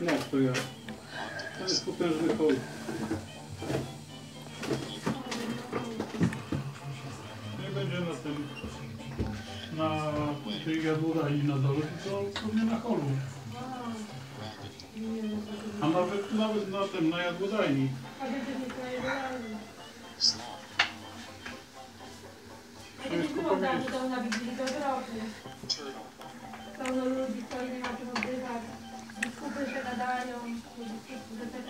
No, to ja. Ale skupem zwykły. na tej jadłodach i na dole, tylko u mnie na holu. A nawet, nawet na tym, na jadłodajni. Ciężko tak, to ona widzi do drogi. Pełno ludzi, co innym na tym odbywać. Biskupy się nadają. Wszyscy